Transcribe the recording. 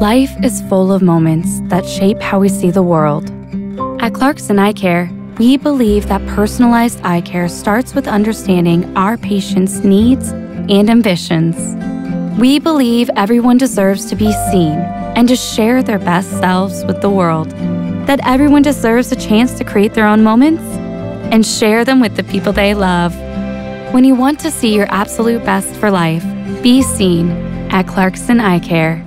Life is full of moments that shape how we see the world. At Clarkson Eye Care, we believe that personalized eye care starts with understanding our patients' needs and ambitions. We believe everyone deserves to be seen and to share their best selves with the world, that everyone deserves a chance to create their own moments and share them with the people they love. When you want to see your absolute best for life, be seen at Clarkson Eye Care.